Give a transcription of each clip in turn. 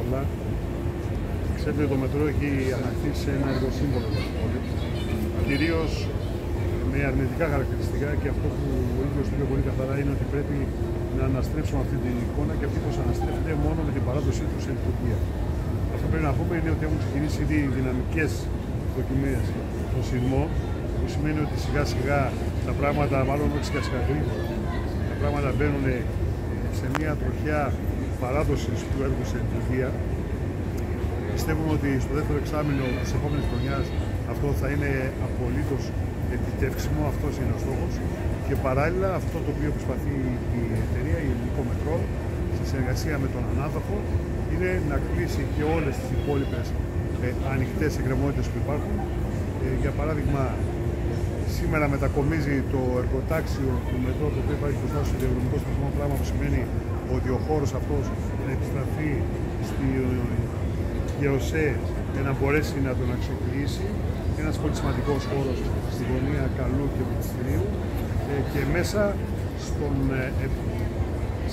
όλα. Ξέρετε, το μετρό έχει ανακτήσει ένα έργο σύμβολο για την πόλη. Κυρίως με αρνητικά χαρακτηριστικά και αυτό που ο ίδιος είπε πολύ καθαρά είναι ότι πρέπει να αναστρέψουμε αυτή την εικόνα και αυτή πως αναστρέφεται μόνο με την παράδοσή τους σε λειτουργία. Αυτό που πρέπει να πούμε είναι ότι έχουν ξεκινήσει ήδη δυναμικές δοκιμίε στο σεισμό, που σημαίνει ότι σιγά σιγά τα πράγματα, μάλλον όχι σιγά σιγά γρήγορα, τα πράγματα μπαίνουν σε μια τροχιά παράδοσης του έργου σε λειτουργία. Πιστεύουμε ότι στο δεύτερο εξάμεινο της επόμενης χρονιάς αυτό θα είναι απολύτως επιτεύξιμο, αυτός είναι ο στόχος. Και παράλληλα αυτό το οποίο προσπαθεί η εταιρεία, η Ελληνικό Μετρό, σε συνεργασία με τον ανάδοχο, είναι να κλείσει και όλες τις υπόλοιπες ε, ανοιχτές εκκρεμότητες που υπάρχουν. Ε, για παράδειγμα, σήμερα μετακομίζει το εργοτάξιο του μετρό το οποίο υπάρχει μπροστά στο διαδρομικό σταθμό, πράγμα που σημαίνει ότι ο χώρος αυτός να επιστραφεί στη ΓΕΟΣΕ για να μπορέσει να τον αξιοποιήσει. Ένας πολύ σημαντικός χώρος στη γωνία Καλού και Βιτιστηρίου ε, και μέσα στον, ε,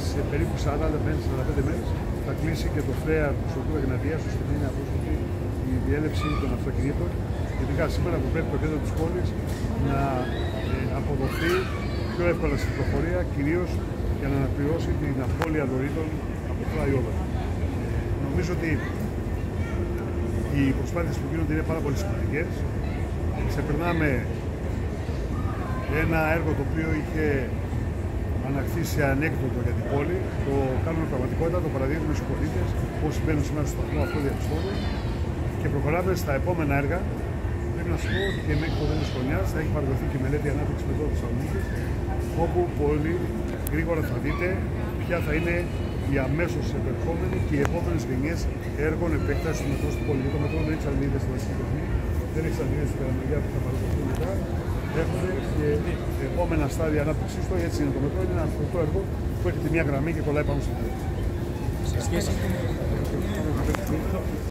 σε περίπου 40-45 μέρες θα κλείσει και το φρέα του Σωτού Εγναδίας ώστε να είναι απρόσωπη η διέλευση των αυτοκινήτων ειδικά σήμερα που πρέπει το κέντρο της πόλης να ε, αποδοθεί πιο εύκολα στην προφορία, κυρίως για να αναπληρώσει την απώλεια δωρήτων από το flyover. Νομίζω ότι οι προσπάθειες που γίνονται είναι πάρα πολύ σημαντικές. Ξεπερνάμε ένα έργο το οποίο είχε ανακτήσει ανέκδοτο για την πόλη. Το κάνουμε πραγματικότητα, το παραδείγμα στους πολίτες, όσοι μπαίνουν σήμερα στο σταθμό αυτό διαπιστώνουν και προχωράμε στα επόμενα έργα. Πρέπει να σα πω ότι και μέχρι το τέλος της χρονιάς θα έχει παραδοθεί και μελέτη ανάπτυξης με τη Θεσσαλονίκη, όπου πολύ γρήγορα θα δείτε ποια θα είναι η αμέσως επερχόμενη και οι επόμενες γενιές έργων επέκτασης του μετρό στην πόλη. το μετρό δεν έχει σαλίδε στη βασική τεχνή, δεν έχει σαλίδε στην Καραμελιά που θα παραδοθούν μετά. Έχουν και επόμενα στάδια ανάπτυξή του. Έτσι είναι το μετρό. Είναι ένα αυτό έργο που έχει τη μία γραμμή και κολλάει πάνω στην άλλη. Σε σχέση